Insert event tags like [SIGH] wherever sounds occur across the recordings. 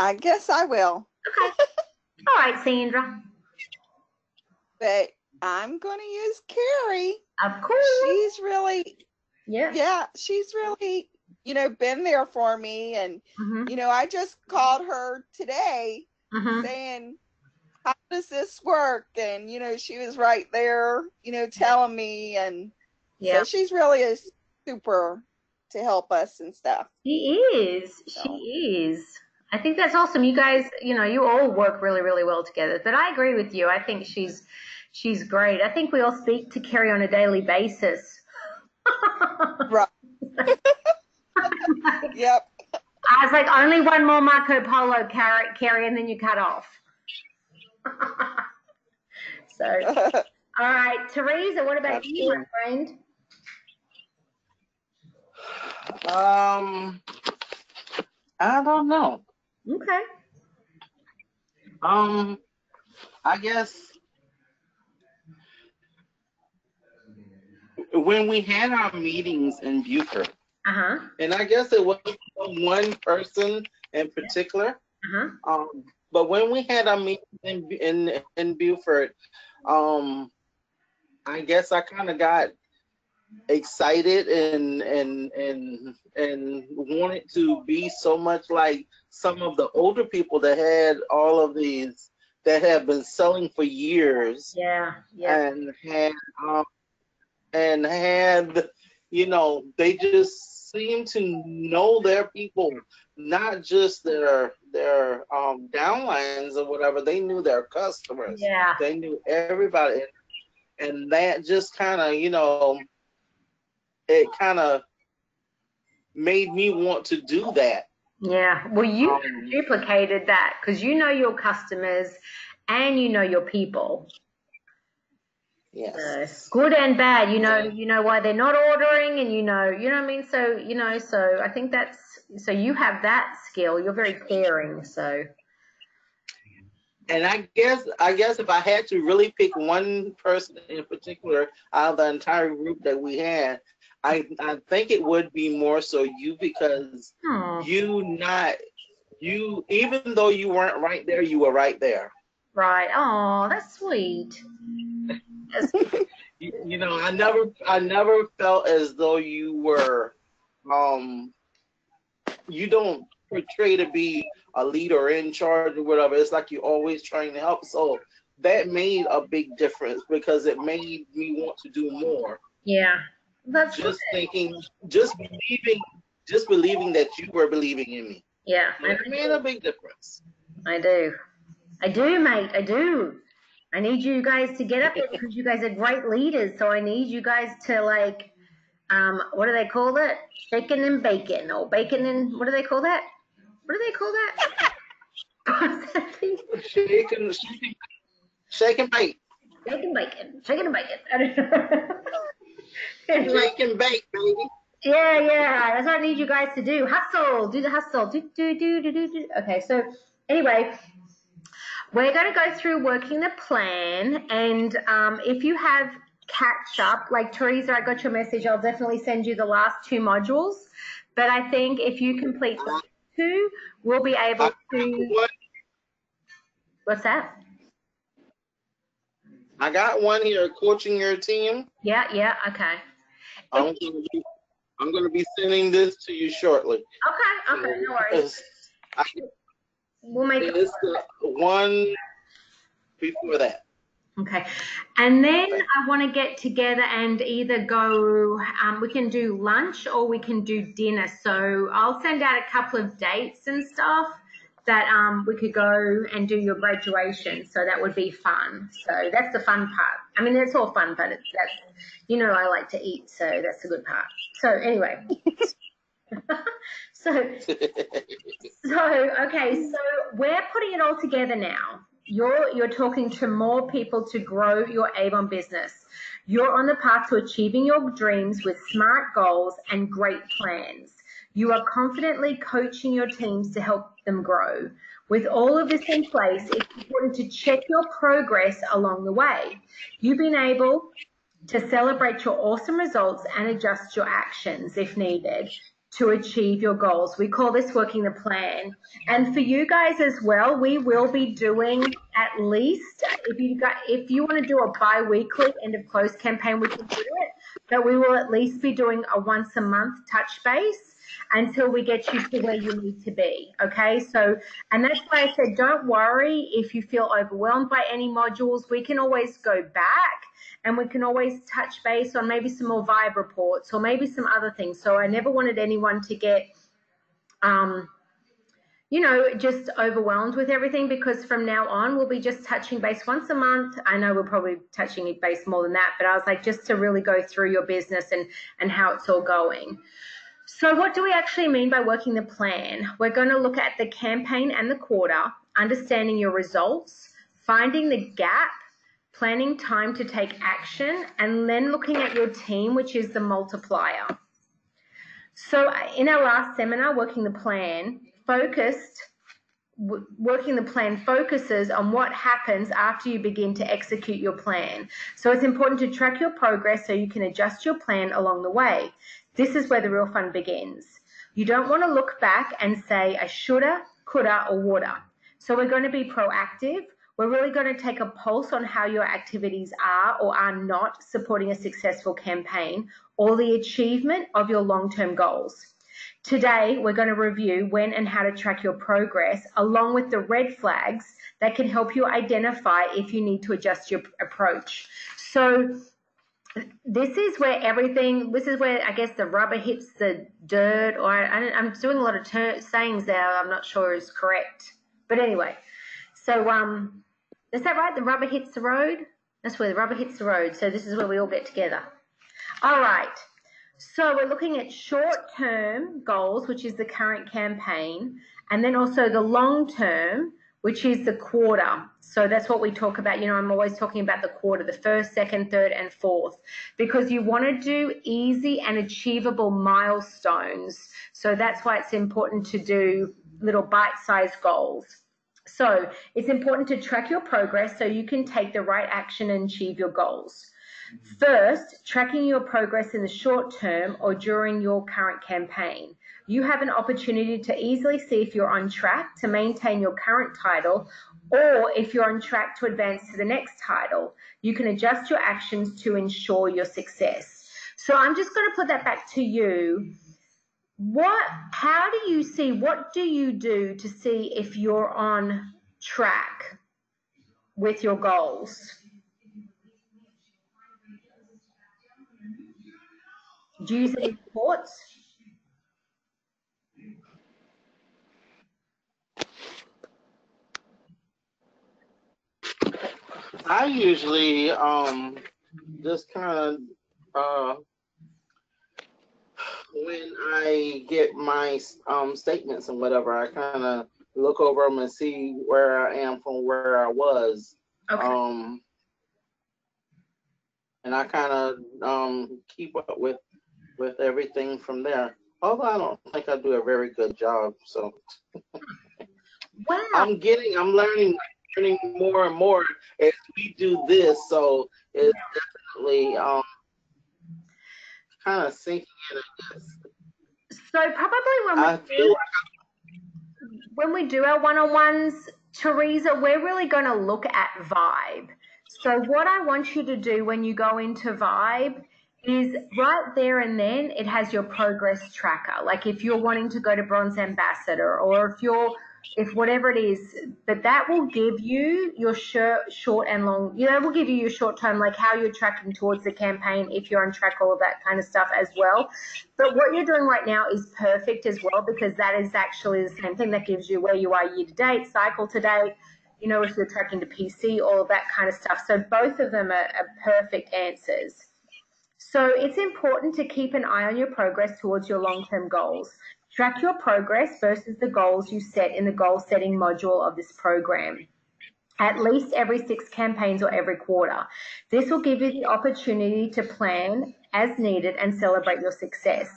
I guess I will. Okay. [LAUGHS] All right, Sandra. But I'm going to use Carrie. Of course. She's really, Yeah. yeah, she's really, you know, been there for me. And, hmm you know, I just called her today hmm saying, how does this work? And, you know, she was right there, you know, telling me. And Yeah. so she's really a super to help us and stuff. She is. She is. I think that's awesome. You guys, you know, you all work really, really well together. But I agree with you. I think she's she's great. I think we all speak to Kerry on a daily basis. [LAUGHS] Right. [LAUGHS] Yep. I was like, only one more Marco Polo carry, carry and then you cut off. [LAUGHS] so, all right, Teresa, what about you, my friend? Um, I don't know. Okay. Um, I guess when we had our meetings in Beaufort, Uh huh. and I guess it wasn't one person in particular, Uh huh. um, but when we had our meeting in in, in Beaufort, um, I guess I kind of got excited and and and and wanted to be so much like some of the older people that had all of these that have been selling for years Yeah. Yeah. and had um and had you know they just seem to know their people not just their their um downlines or whatever they knew their customers Yeah. they knew everybody and, and that just kind of you know it kind of made me want to do that Yeah. Well, you Um, duplicated that because you know your customers and you know your people. yes So, good and bad. You know, you know why they're not ordering, and you know, you know what I mean. So, you know, so I think that's so you have that skill. You're very caring. So, and I guess I guess if I had to really pick one person in particular out of the entire group that we had, I I think it would be more so you because hmm, you not you even though you weren't right there, you were right there. right. Oh, that's sweet. That's, [LAUGHS] You, you know, I never I never felt as though you were um you don't portray to be a leader in charge or whatever. It's like you're always trying to help. So that made a big difference because it made me want to do more. yeah, that's Just thinking, just believing, just believing that you were believing in me. yeah. I, It made a big difference. I do, I do, mate. I do. I need you guys to get up there because you guys are great leaders. So I need you guys to like, um, what do they call it? Shaking and bacon, or bacon and what do they call that? What do they call that? That [LAUGHS] thing? Shake and shake, shake and bake, Bacon, bacon, and bacon. I don't know. [LAUGHS] Shake [LAUGHS] and bake, baby. yeah, yeah, that's what I need you guys to do. Hustle, do the hustle. Do, do, do, do, do, do. Okay, so anyway, we're going to go through working the plan. And um, if you have catch up, like Teresa, I got your message. I'll definitely send you the last two modules. But I think if you complete the two, we'll be able to. What's that? I got one here, coaching your team. Yeah, yeah, okay. I'm gonna be, I'm gonna be sending this to you shortly. Okay, okay, no worries. I, We'll make it. the one before that. Okay. And then I want to get together and either go, um, we can do lunch or we can do dinner. So I'll send out a couple of dates and stuff that um, we could go and do your graduation. So that would be fun. So that's the fun part. I mean, it's all fun, but it's that's, you know, I like to eat. So that's the good part. So anyway. [LAUGHS] so so okay, so we're putting it all together now. You're you're talking to more people to grow your Avon business. You're on the path to achieving your dreams with smart goals and great plans. You are confidently coaching your teams to help them grow. With all of this in place, it's important to check your progress along the way. You've been able to celebrate your awesome results and adjust your actions if needed. to achieve your goals. We call this working the plan. And for you guys as well, we will be doing at least if you got if you want to do a bi-weekly end of close campaign, we can do it. But we will at least be doing a once a month touch base until we get you to where you need to be. Okay, so and that's why I said don't worry if you feel overwhelmed by any modules. We can always go back and we can always touch base on maybe some more vibe reports or maybe some other things. So I never wanted anyone to get, um, you know, just overwhelmed with everything because from now on we'll be just touching base once a month. I know we're probably touching base more than that, but I was like just to really go through your business and and how it's all going. So what do we actually mean by working the plan? We're going to look at the campaign and the quarter, understanding your results, finding the gap planning time to take action, and then looking at your team, which is the multiplier. So in our last seminar, Working the Plan, focused, working the plan focuses on what happens after you begin to execute your plan. So it's important to track your progress so you can adjust your plan along the way. This is where the real fun begins. You don't want to look back and say, I shoulda, coulda, or woulda. So we're going to be proactive. We're really going to take a pulse on how your activities are or are not supporting a successful campaign or the achievement of your long term goals. Today, we're going to review when and how to track your progress, along with the red flags that can help you identify if you need to adjust your approach. So, this is where everything, this is where I guess the rubber hits the dirt, or I, am doing a lot of ter- sayings there I'm not sure is correct. But anyway, so um, is that right? The rubber hits the road? That's where the rubber hits the road. So this is where we all get together. All right. So we're looking at short-term goals, which is the current campaign, and then also the long-term, which is the quarter. So that's what we talk about. You know, I'm always talking about the quarter, the first, second, third, and fourth, because you want to do easy and achievable milestones. So that's why it's important to do little bite-sized goals. So it's important to track your progress so you can take the right action and achieve your goals. First, tracking your progress in the short term or during your current campaign. You have an opportunity to easily see if you're on track to maintain your current title or if you're on track to advance to the next title. You can adjust your actions to ensure your success. So I'm just going to put that back to you what how do you see what do you do to see if you're on track with your goals do you use any reports I usually um just kind of uh when I get my um, statements and whatever, I kind of look over them and see where I am from where I was. Okay. Um, and I kind of um, keep up with with everything from there. Although I don't think I do a very good job, so. wow. I'm getting, I'm learning, learning more and more as we do this. So it's definitely um, kind of sinking in, I guess. So probably when we do, when we do our one-on-ones, Teresa, we're really going to look at vibe. So what I want you to do when you go into vibe is right there and then it has your progress tracker. Like if you're wanting to go to bronze ambassador or if you're if whatever it is, but that will give you your short, short and long, you know, it will give you your short term, like how you're tracking towards the campaign, if you're on track, all of that kind of stuff as well. But what you're doing right now is perfect as well, because that is actually the same thing that gives you where you are year to date, cycle to date, you know, if you're tracking to PC, all of that kind of stuff. So both of them are, are perfect answers. So it's important to keep an eye on your progress towards your long term goals. Track your progress versus the goals you set in the goal setting module of this program at least every six campaigns or every quarter. This will give you the opportunity to plan as needed and celebrate your success.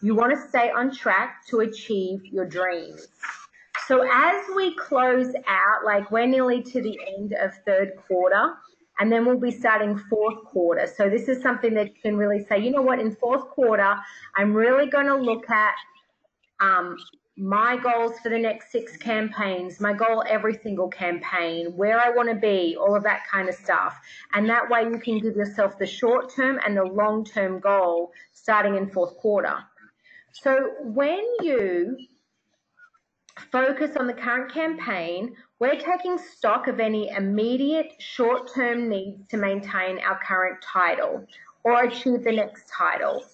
You want to stay on track to achieve your dreams. So as we close out, like we're nearly to the end of third quarter, and then we'll be starting fourth quarter. So this is something that you can really say, you know what, in fourth quarter, I'm really going to look at um, my goals for the next six campaigns, my goal every single campaign, where I want to be, all of that kind of stuff. And that way you can give yourself the short term and the long term goal starting in fourth quarter. So when you focus on the current campaign, we're taking stock of any immediate short term needs to maintain our current title or achieve the next title.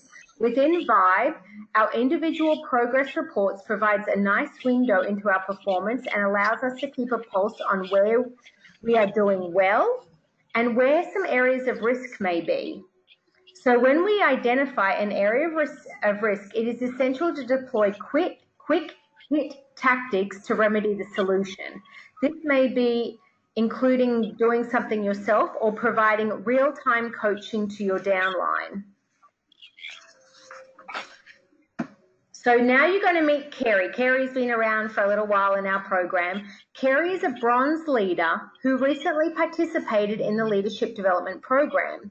Within Vibe, our individual progress reports provides a nice window into our performance and allows us to keep a pulse on where we are doing well and where some areas of risk may be. So when we identify an area of risk, of risk it is essential to deploy quick, quick hit tactics to remedy the solution. This may be including doing something yourself or providing real-time coaching to your downline. So now you're going to meet Kerry. Kerry's been around for a little while in our program. Kerry is a bronze leader who recently participated in the leadership development program.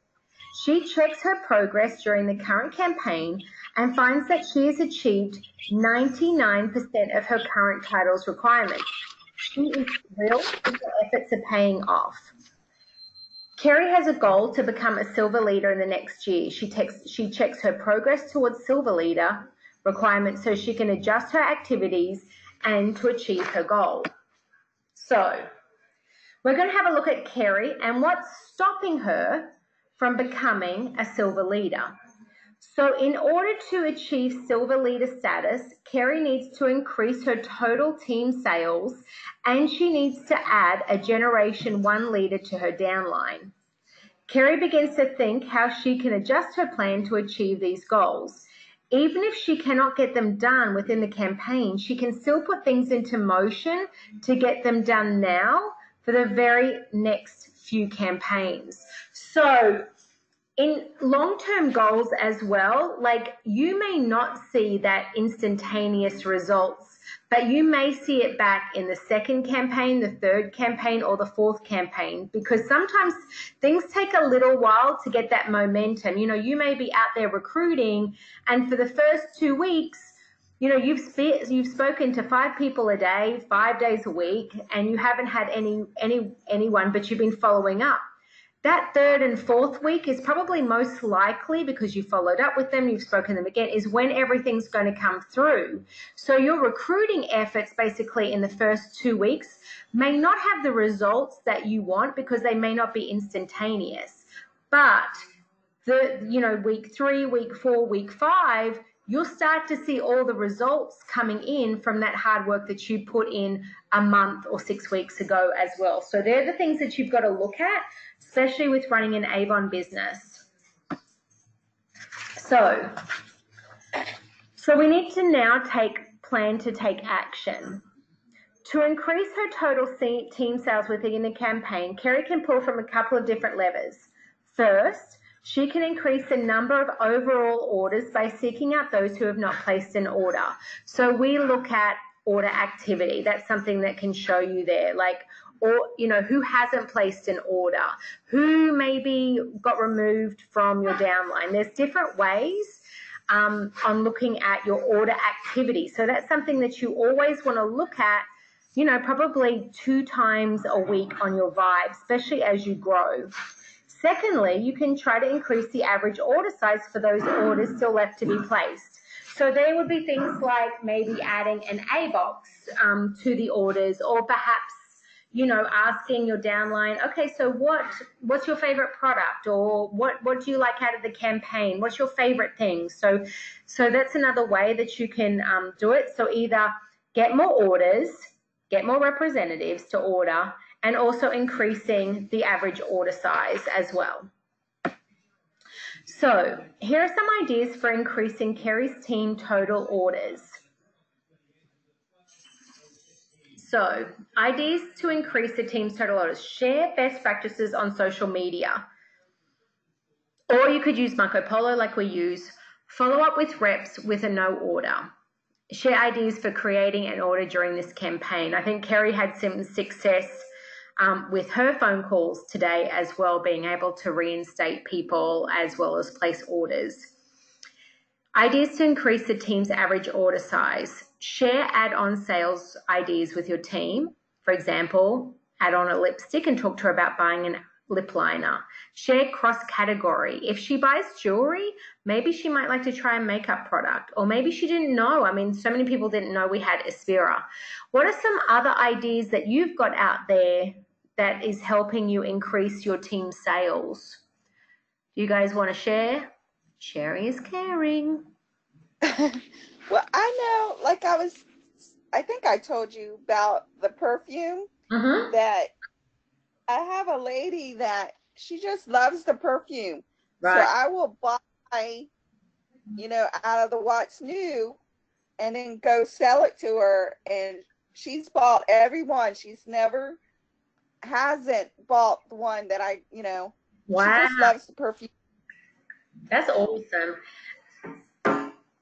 She checks her progress during the current campaign and finds that she has achieved 99% of her current title's requirements. She is thrilled that her efforts are paying off. Kerry has a goal to become a silver leader in the next year. She, she checks her progress towards silver leader requirements so she can adjust her activities and to achieve her goal. So we're going to have a look at Kerry and what's stopping her from becoming a silver leader. So in order to achieve silver leader status, Kerry needs to increase her total team sales and she needs to add a generation one leader to her downline. Kerry begins to think how she can adjust her plan to achieve these goals. Even if she cannot get them done within the campaign, she can still put things into motion to get them done now for the very next few campaigns. So in long-term goals as well, like you may not see that instantaneous results but you may see it back in the second campaign, the third campaign, or the fourth campaign because sometimes things take a little while to get that momentum. You know, you may be out there recruiting, and for the first two weeks, you know, you've you've spoken to five people a day, five days a week, and you haven't had any any anyone, but you've been following up that third and fourth week is probably most likely because you followed up with them, you've spoken to them again, is when everything's going to come through. So your recruiting efforts basically in the first two weeks may not have the results that you want because they may not be instantaneous. But the, you know, week three, week four, week five, you'll start to see all the results coming in from that hard work that you put in a month or six weeks ago as well. So they're the things that you've got to look at especially with running an Avon business. So, so we need to now take plan to take action. To increase her total team sales within the campaign, Kerry can pull from a couple of different levers. First, she can increase the number of overall orders by seeking out those who have not placed an order. So we look at order activity. That's something that can show you there. Like or you know who hasn't placed an order who maybe got removed from your downline there's different ways um, on looking at your order activity so that's something that you always want to look at you know probably two times a week on your vibe especially as you grow secondly you can try to increase the average order size for those orders still left to be placed so there would be things like maybe adding an A box um, to the orders or perhaps you know, asking your downline, okay, so what what's your favorite product or what what do you like out of the campaign? What's your favorite thing? So so that's another way that you can um, do it. So either get more orders, get more representatives to order, and also increasing the average order size as well. So here are some ideas for increasing Kerry's team total orders. So, ideas to increase the team's total orders. Share best practices on social media. Or you could use Marco Polo like we use. Follow up with reps with a no order. Share ideas for creating an order during this campaign. I think Kerry had some success um, with her phone calls today as well, being able to reinstate people as well as place orders. Ideas to increase the team's average order size. Share add on sales ideas with your team. For example, add on a lipstick and talk to her about buying an lip liner. Share cross category. If she buys jewelry, maybe she might like to try a makeup product, or maybe she didn't know. I mean, so many people didn't know we had Aspira. What are some other ideas that you've got out there that is helping you increase your team sales? Do you guys want to share? Sharing is caring. [LAUGHS] well, I know, like I was, I think I told you about the perfume mm-hmm. that I have a lady that she just loves the perfume. Right. So I will buy, you know, out of the what's new and then go sell it to her. And she's bought every one. She's never hasn't bought the one that I, you know, wow. she just loves the perfume. That's awesome.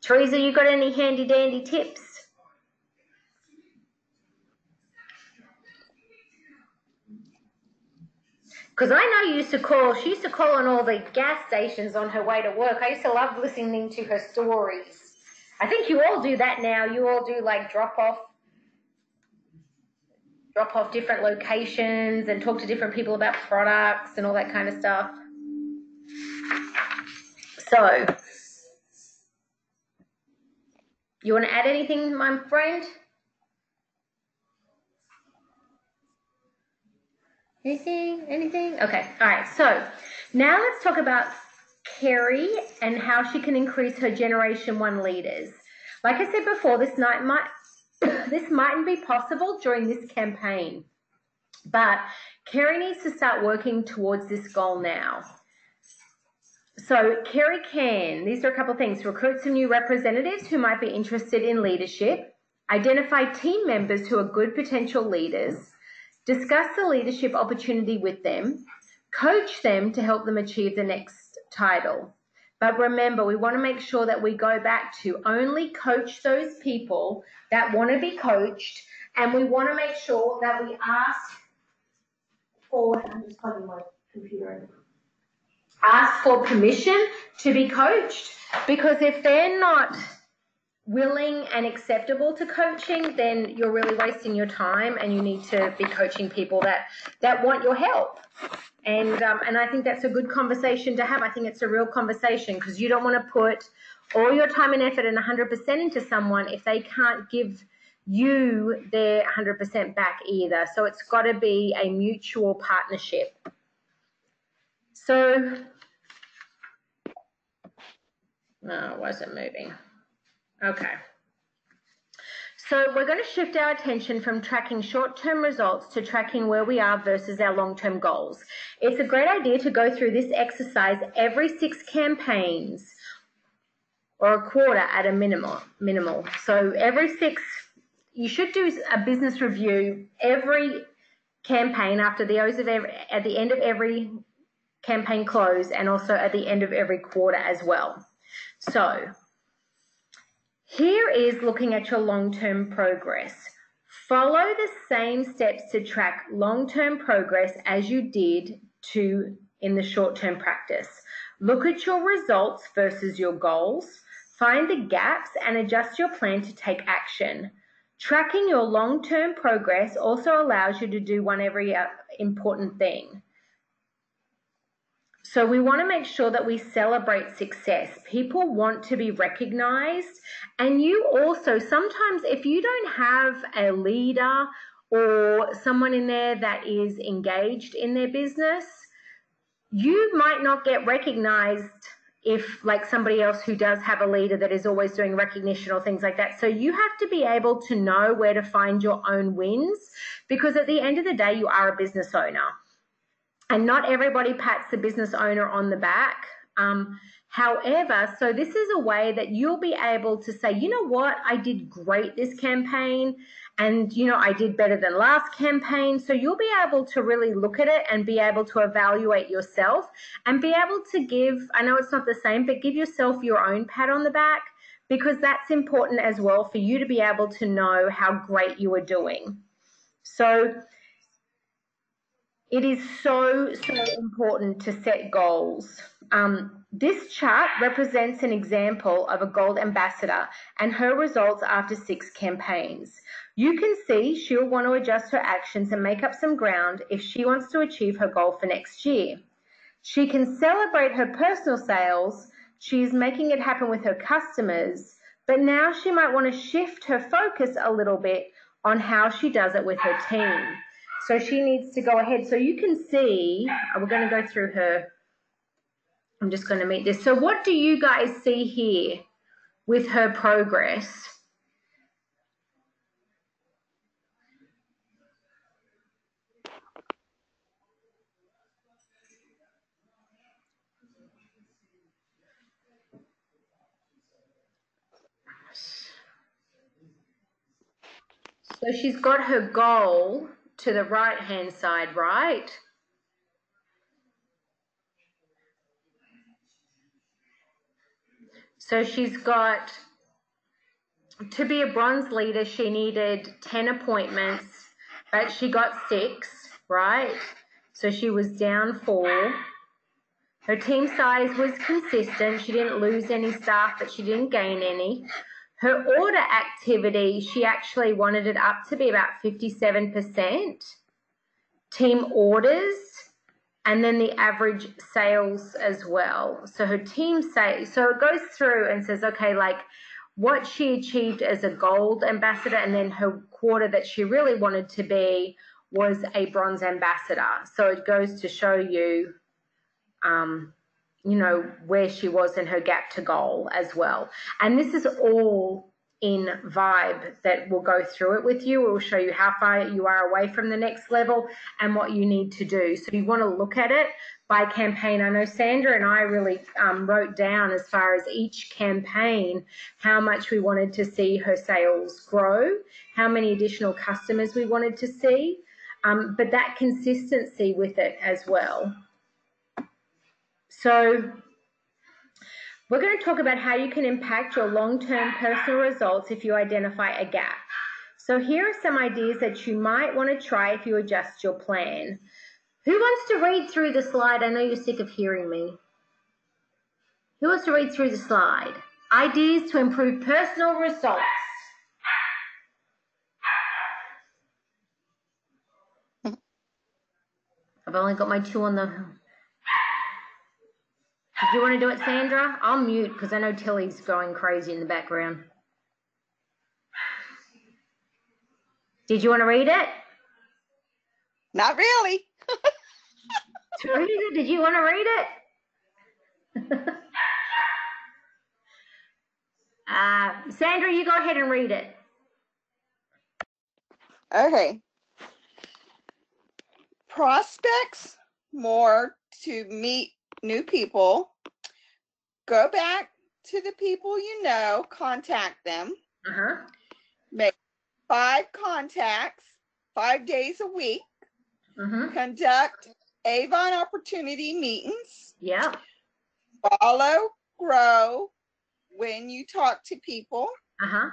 Teresa, you got any handy dandy tips? Because I know you used to call, she used to call on all the gas stations on her way to work. I used to love listening to her stories. I think you all do that now. You all do like drop off, drop off different locations and talk to different people about products and all that kind of stuff. So, you want to add anything, my friend? Anything? Anything? Okay. All right. So now let's talk about Kerry and how she can increase her Generation One leaders. Like I said before, this night might this mightn't be possible during this campaign, but Kerry needs to start working towards this goal now. So Kerry can, these are a couple of things, recruit some new representatives who might be interested in leadership, identify team members who are good potential leaders, discuss the leadership opportunity with them, coach them to help them achieve the next title. But remember, we want to make sure that we go back to only coach those people that want to be coached, and we want to make sure that we ask for. I'm just plugging my computer in. Ask for permission to be coached because if they're not willing and acceptable to coaching, then you're really wasting your time, and you need to be coaching people that that want your help. And um, and I think that's a good conversation to have. I think it's a real conversation because you don't want to put all your time and effort and 100% into someone if they can't give you their 100% back either. So it's got to be a mutual partnership. So, no, why is it moving? Okay. So we're going to shift our attention from tracking short-term results to tracking where we are versus our long-term goals. It's a great idea to go through this exercise every six campaigns or a quarter at a minimal. Minimal. So every six, you should do a business review every campaign after the O's of every, at the end of every campaign close and also at the end of every quarter as well. So here is looking at your long-term progress. Follow the same steps to track long-term progress as you did to in the short-term practice. Look at your results versus your goals. Find the gaps and adjust your plan to take action. Tracking your long-term progress also allows you to do one every uh, important thing. So we want to make sure that we celebrate success. People want to be recognized. And you also, sometimes, if you don't have a leader or someone in there that is engaged in their business, you might not get recognized if like somebody else who does have a leader that is always doing recognition or things like that. So you have to be able to know where to find your own wins because at the end of the day, you are a business owner and not everybody pats the business owner on the back. Um, however, so this is a way that you'll be able to say, you know what, I did great this campaign, and you know, I did better than last campaign. So you'll be able to really look at it and be able to evaluate yourself and be able to give, I know it's not the same, but give yourself your own pat on the back because that's important as well for you to be able to know how great you are doing. So it is so, so important to set goals. Um, this chart represents an example of a gold ambassador and her results after six campaigns. You can see she'll want to adjust her actions and make up some ground if she wants to achieve her goal for next year. She can celebrate her personal sales. She is making it happen with her customers, but now she might want to shift her focus a little bit on how she does it with her team. So she needs to go ahead. So you can see, uh, we're going to go through her. I'm just going to meet this. So what do you guys see here with her progress? So she's got her goal to the right hand side, right? So she's got to be a bronze leader, she needed 10 appointments, but she got six, right? So she was down four. Her team size was consistent. She didn't lose any staff, but she didn't gain any. Her order activity, she actually wanted it up to be about 57%. Team orders, and then the average sales as well. So her team say so it goes through and says, okay, like what she achieved as a gold ambassador, and then her quarter that she really wanted to be was a bronze ambassador. So it goes to show you um, you know, where she was in her gap to goal as well. And this is all in Vibe that will go through it with you. It will show you how far you are away from the next level and what you need to do. So you want to look at it by campaign. I know Sandra and I really um, wrote down as far as each campaign how much we wanted to see her sales grow, how many additional customers we wanted to see, um, but that consistency with it as well. So we're going to talk about how you can impact your long-term personal results if you identify a gap. So here are some ideas that you might want to try if you adjust your plan. Who wants to read through the slide? I know you're sick of hearing me. Who wants to read through the slide? Ideas to improve personal results. I've only got my two on the do you want to do it, Sandra? I'll mute because I know Tilly's going crazy in the background. Did you want to read it? Not really. [LAUGHS] Teresa, did you want to read it? [LAUGHS] uh, Sandra, you go ahead and read it. Okay. Prospects more to meet new people go back to the people you know, contact them. Uh-huh. Make five contacts, five days a week. Uh-huh. Conduct Avon opportunity meetings. Yeah. Follow, grow when you talk to people. Uh-huh.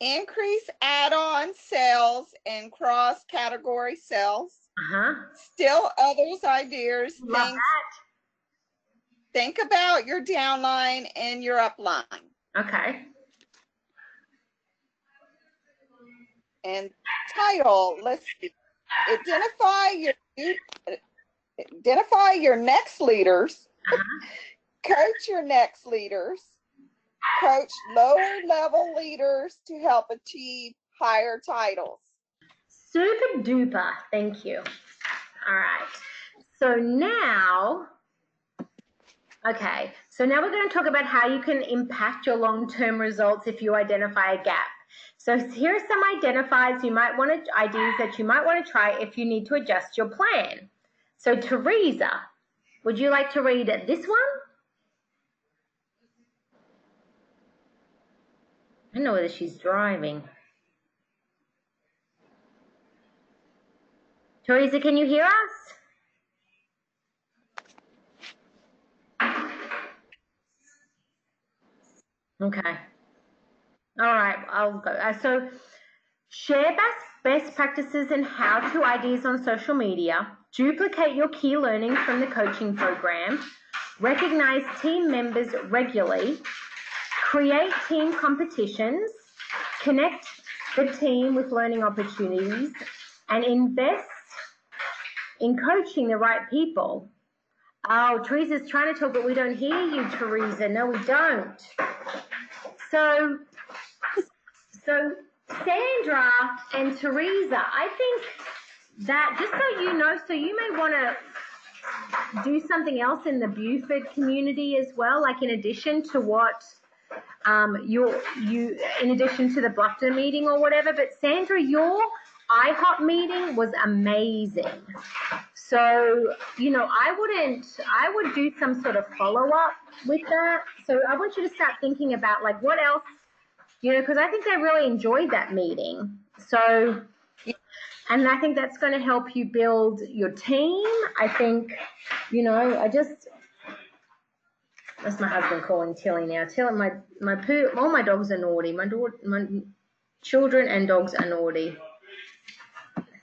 Increase add-on sales and cross-category sales. Uh-huh. Still others' ideas, Love things that think about your downline and your upline. Okay. And title, let's see. identify your identify your next leaders, uh-huh. coach your next leaders, coach lower level leaders to help achieve higher titles. Super duper. Thank you. All right. So now Okay, so now we're going to talk about how you can impact your long-term results if you identify a gap. So here are some identifiers you might want to, ideas that you might want to try if you need to adjust your plan. So Teresa, would you like to read this one? I don't know whether she's driving. Teresa, can you hear us? Okay. All right, I'll go. Uh, so Share best, practices and how to ideas on social media. Duplicate your key learnings from the coaching program. Recognize team members regularly. Create team competitions. Connect the team with learning opportunities. And invest in coaching the right people. Oh, Teresa's trying to talk, but we don't hear you, Teresa. No, we don't. So, so Sandra and Teresa, I think that just so you know, so you may want to do something else in the Beaufort community as well, like in addition to what um, you you in addition to the Bluffton meeting or whatever. But Sandra, your IHOP meeting was amazing. So, you know, I wouldn't, I would do some sort of follow up with that. So I want you to start thinking about like what else, you know, because I think they really enjoyed that meeting. So, and I think that's going to help you build your team. I think, you know, I just, that's my husband calling Tilly now. Tilly, my, my poo, all my dogs are naughty. My, daughter, my children and dogs are naughty.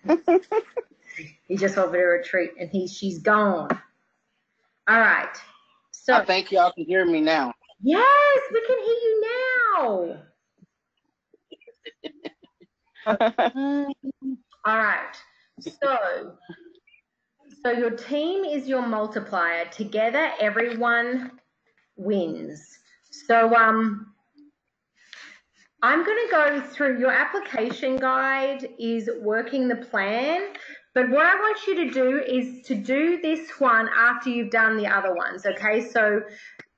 [LAUGHS] he just over to retreat and he she's gone. All right. So I think y'all can hear me now. Yes, we can hear you now. [LAUGHS] All right. So so your team is your multiplier. Together everyone wins. So um I'm going to go through your application guide is working the plan. But what I want you to do is to do this one after you've done the other ones. Okay. So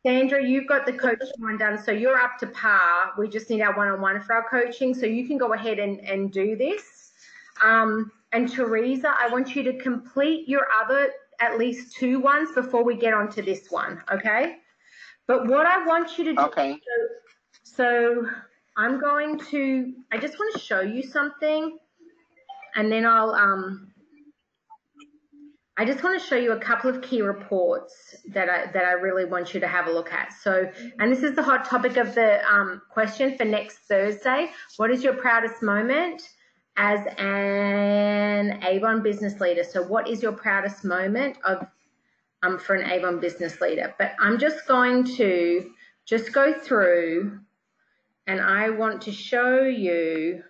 Sandra, you've got the coaching one done. So you're up to par. We just need our one-on-one for our coaching. So you can go ahead and, and do this. Um, and Teresa, I want you to complete your other at least two ones before we get onto this one. Okay. But what I want you to do. Okay. So, so I'm going to, I just want to show you something and then I'll, um, I just want to show you a couple of key reports that I, that I really want you to have a look at. So, and this is the hot topic of the um, question for next Thursday. What is your proudest moment as an Avon business leader? So what is your proudest moment of um, for an Avon business leader? But I'm just going to just go through and I want to show you.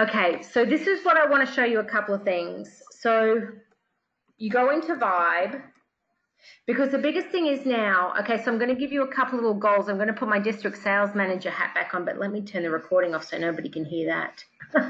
Okay, so this is what I want to show you a couple of things. So you go into Vibe because the biggest thing is now, okay, so I'm going to give you a couple of little goals. I'm going to put my district sales manager hat back on, but let me turn the recording off so nobody can hear that. [LAUGHS]